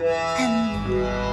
嗯。